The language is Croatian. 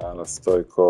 danas to je ko